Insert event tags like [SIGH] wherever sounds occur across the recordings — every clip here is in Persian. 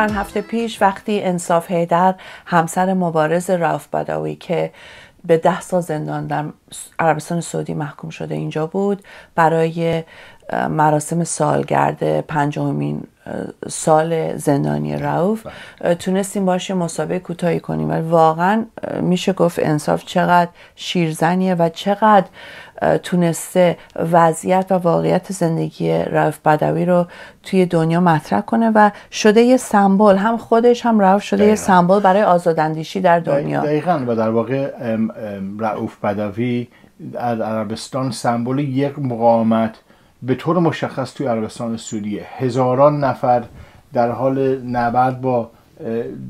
چند هفته پیش وقتی انصاف هیدر همسر مبارز راف باداوی که به ده سال زندان عربستان سعودی محکوم شده اینجا بود برای مراسم سالگرد پنجمین سال زندانی رعوف بله. تونستیم باشه مسابقه کوتاهی کنیم. ولی واقعا میشه گفت انصاف چقدر شیرزنیه و چقدر تونسته وضعیت و واقعیت زندگی رعوف بدوی رو توی دنیا مطرح کنه و شده یه سمبل. هم خودش هم رعوف شده یه سمبل برای آزاداندیشی در دنیا. دقیقا و در واقع رعوف بدوی در عربستان سمبل یک مقاومت به طور مشخص توی عربستان سعودیه هزاران نفر در حال نبرد با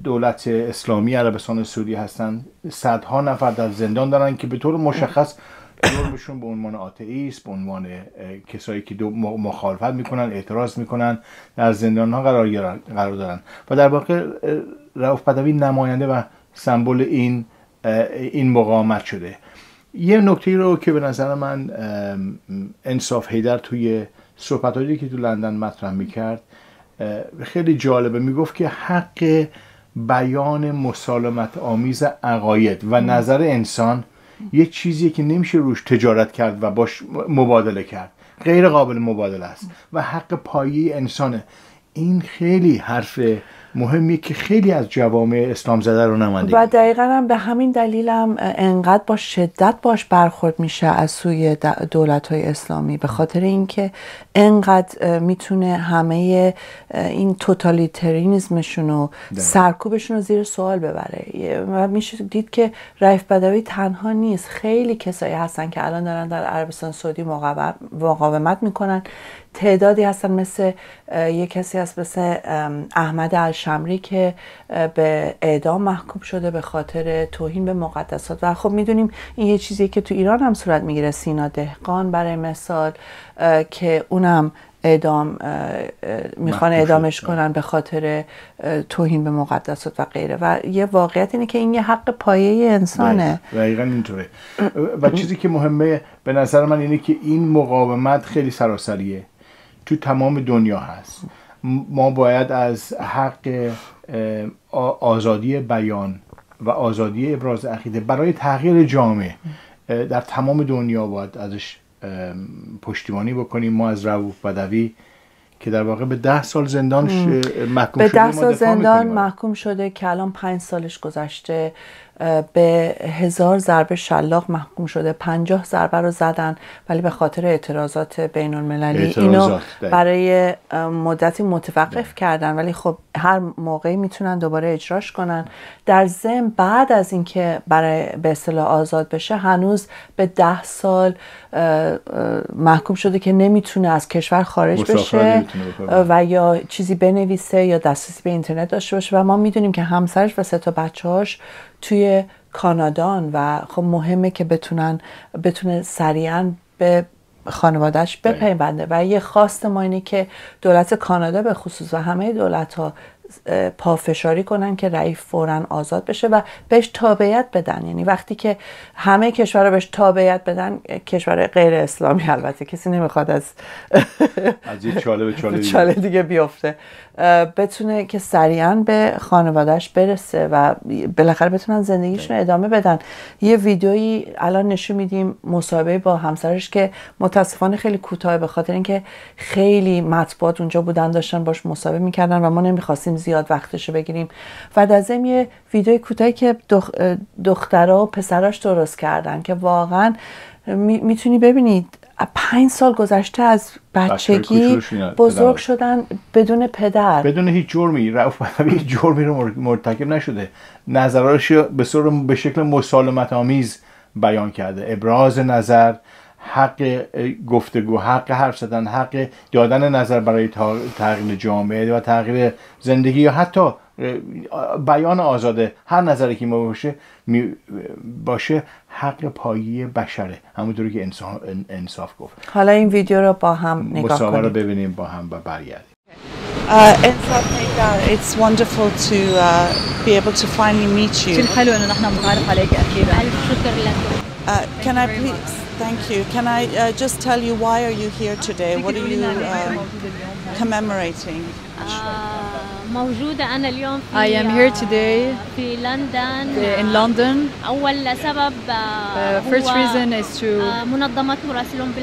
دولت اسلامی عربستان سعودی هستند. صدها نفر در زندان دارن که به طور مشخص جرمشون به عنوان آتئیست به عنوان کسایی که مخالفت می‌کنن اعتراض می‌کنن در زندان ها قرار, قرار دارن. و در واقع رؤوف بدوی نماینده و سمبل این این مقاومت شده. یه نکته رو که به نظر من انصاف هیدر توی صحبتهایی که تو لندن مطرح می‌کرد خیلی جالبه. می‌گفت که حق بیان مسالمت آمیز عقاید و نظر انسان یه چیزیه که نمیشه روش تجارت کرد و باش مبادله کرد. غیر قابل مبادله است و حق پایی انسانه. این خیلی حرف مهمیه که خیلی از جوامع اسلام زده رو نمانده. و دقیقا هم به همین دلیل هم انقدر با شدت باش برخورد میشه از سوی دولت های اسلامی. به خاطر اینکه انقدر می‌تونه همه این توتالیترینیزمشون و سرکوبشون رو زیر سوال ببره. و میشه دید که رایف بدوی تنها نیست. خیلی کسایی هستن که الان دارن در عربستان سعودی مقاومت می‌کنن. تعدادی هستن مثل یه کسی هست مثل احمد الشمری که به اعدام محکوم شده به خاطر توهین به مقدسات. و خب می‌دونیم این یه چیزی که تو ایران هم صورت می‌گیره. سینا دهقان برای مثال که اونم اعدام می‌خوان اعدامش کنن به خاطر توهین به مقدسات و غیره. و یه واقعیت اینه که این یه حق پایه انسانه. دقیقا اینطوره. و چیزی که مهمه به نظر من اینه که این مقاومت خیلی سراسریه. تو تمام دنیا هست. ما باید از حق آزادی بیان و آزادی ابراز عقیده برای تغییر جامعه در تمام دنیا باید ازش پشتیبانی بکنیم. ما از روح بدوی که در واقع به ده سال زندان محکوم به ده سال زندان محکوم شده که الان پنج سالش گذشته. به هزار ضربه شلاق محکوم شده. پنجاه ضربه رو زدن ولی به خاطر اعتراضات بین المللی اینو برای مدتی متوقف ده. کردن. ولی خب هر موقعی می‌تونن دوباره اجراش کنن. در ضمن بعد از اینکه برای به اصطلاح آزاد بشه هنوز به ده سال محکوم شده که نمی‌تونه از کشور خارج بشه و یا چیزی بنویسه یا دسترسی به اینترنت داشته باشه. و ما می‌دونیم که همسرش و سه تا بچه‌هاش توی کانادان و خب مهمه که بتونن بتونه سریعا به خانوادهش بپیونده. و یه خواست ما اینه که دولت کانادا به خصوص و همه دولت ها پافشاری کنن که رئیس فورا آزاد بشه و بهش تابعیت بدن. یعنی وقتی که همه کشورها بهش تابعیت بدن کشور غیر اسلامی البته کسی نمی‌خواد از از یه چاله به چاله دیگه, [LAUGHS] چاله دیگه. بیفته. بتونه که سریعا به خانوادهش برسه و بالاخره بتونن زندگیشون ادامه بدن. یه ویدیویی الان نشون میدیم مصاحبه با همسرش که متاسفانه خیلی کوتاه به خاطر اینکه خیلی مطبوعات اونجا بودن داشتن باش مصاحبه می‌کردن و ما نمی‌خواستیم زیاد وقتشو بگیریم. و در ضمن یه ویدیوی کوتاهی که دخ... دخترها و پسراش درست کردن که واقعا می‌تونی ببینید پنج سال گذشته از بچگی بزرگ شدن بدون پدر. بدون هیچ جرمی رفت هیچ جرمی رو مرتکب نشده. نظرش به, به شکل مسالمت آمیز بیان کرده. ابراز نظر حق گفتگو حق حرف زدن حق دادن نظر برای تغییر جامعه و تغییر زندگی یا حتی بیان آزاده هر نظری که ما باشه باشه حق پایی بشره همونطوری که انصاف گفت حالا این ویدیو رو با هم نگاه کنیم رو ببینیم با هم و برگردیم it's wonderful to uh, be able to finally meet you. حلو انه نحن نتعرف عليك اخيرا. شكر لك. Can I please Thank you. Can I uh, just tell you why are you here today? What are you um, uh, commemorating? I am here today in London. Uh, first reason is to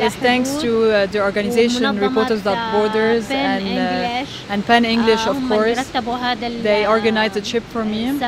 is thanks to uh, the organization Reporters Without Borders and uh, and Pan English of course. They organized a trip for me.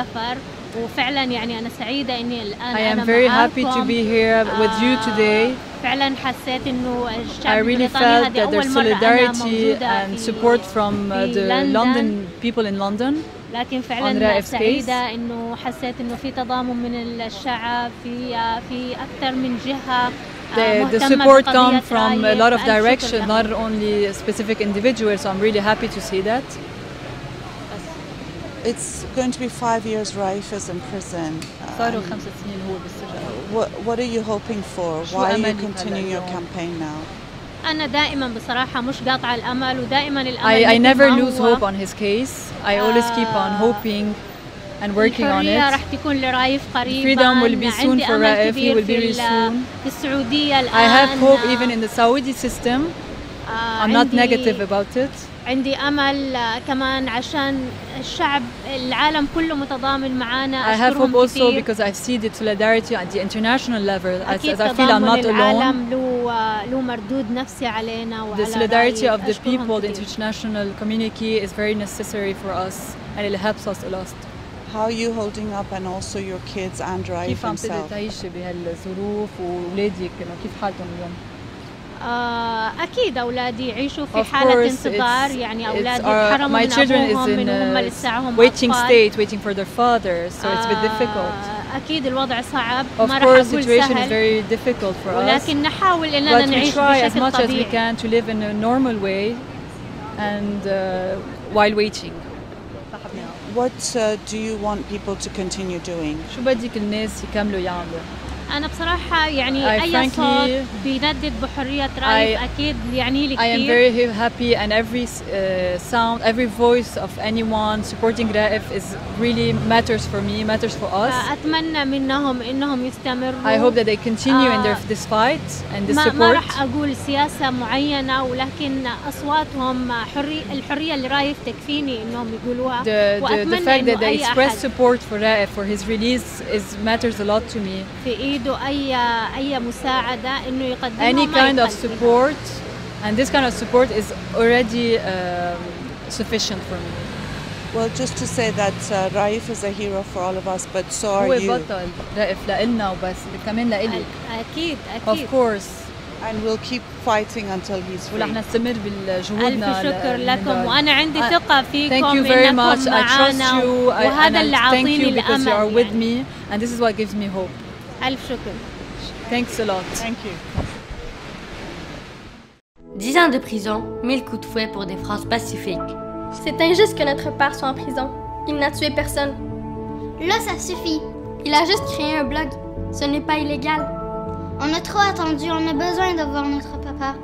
السفر وفعلا يعني أنا سعيدة إني الآن I am أنا very معاكم. happy to be here with you today. فعلا حسيت إنه I الشعب really البريطاني felt هذه that there's أول مرة أنا solidarity موجودة and في support from uh, في the لندن. London people in London. لكن on فعلا رائف سعيدة انه حسيت انه في تضامن من الشعب في في اكثر من جهة The, the مهتمة support بقضية come from a رايف. lot of ألف شكر direction, لهم. not only specific individuals. So I'm really happy to see that. It's going to be five years Raif is in prison. صاروا Um, خمس سنين هو بالسجن. what, what are you hoping for? شو Why are you أملك continuing your هلأ اليوم؟ campaign now? انا دائما بصراحة مش قاطعة الامل ودائما الامل I, I مثل never ما lose هو. hope on his case. I always keep on آه. hoping and working on الحرية it. رح تكون لرايف قريبا Freedom will be soon عندي for أمل Raif. He كبير will be في very ال- soon. في السعودية الآن I have hope even in the Saudi system. آه، I'm not عندي- negative about it. عندي امل آه، كمان عشان الشعب العالم كله متضامن معنا I have hope also كثير. because I see the solidarity at the international level. As, as I feel I'm not alone. العالم له آه، له مردود نفسي علينا وعلى The solidarity of the people, the كثير. international community is very necessary for us and it helps us a lot. How are you holding up and also your kids and Raif كيف عم تقدري himself? تعيشي بهالظروف وأولادك إنه كيف حالهم اليوم؟ آه، أكيد أولادي يعيشوا في course, انتظار يعني انحرموا my من in من وهم a لساهم waiting أطفال. state, waiting for their fathers, so it's a bit آه، difficult. أكيد الوضع صعب Of ما راح course, أقول situation is سهل very difficult for us, ولكن نحاول إننا but we نعيش try as بشكل much as we طبيعي can to live in a normal way and uh, while waiting. What uh, do you want people to continue doing? شو بدك الناس يكملوا يعملوا؟ أنا بصراحة يعني I أي frankly- صوت بيندد بحرية رأي I- أكيد يعني لي I am كثير very happy and every uh, sound, every voice of anyone supporting Raif is really matters for me, matters for us. أتمنى منهم إنهم يستمروا I hope that they continue in their, آه، this fight and this ما, ما support. راح أقول سياسة معينة ولكن أصواتهم حري الحرية اللي رايف تكفيني إنهم يقولوها The, the, the fact that they express support for Raif for his release is matters a lot to me. في إيده أي أي مساعدة إنه يقدمها Any ما kind of يخليها. support and this kind of support is already um, sufficient for me. Well, just to say that uh, Raif is a hero for all of us, but so are هو you. بطل رائف لإلنا وبس كمان لإلك. أكيد Of أكيد course. And we'll keep fighting until he's ورح free. نستمر بجهودنا ألف شكر ل- لكم للنضال. وأنا عندي I- ثقة فيكم Thank you very إنكم much. I trust معانا you. I, and وهذا I اللي thank عاطيني you because you are الأمل with يعني. me and this is what gives me hope. ألف شكر Thanks a lot. Thank you. 10 ans de prison, 1000 coups de fouet pour des phrases pacifiques. C'est injuste que notre père soit en prison. Il n'a tué personne. Là, ça suffit. Il a juste créé un blog. Ce n'est pas illégal. On a trop attendu, on a besoin de voir notre papa.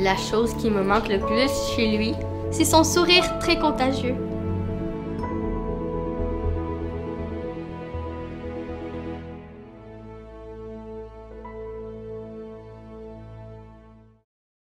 La chose qui me manque le plus chez lui, C'est son sourire très contagieux.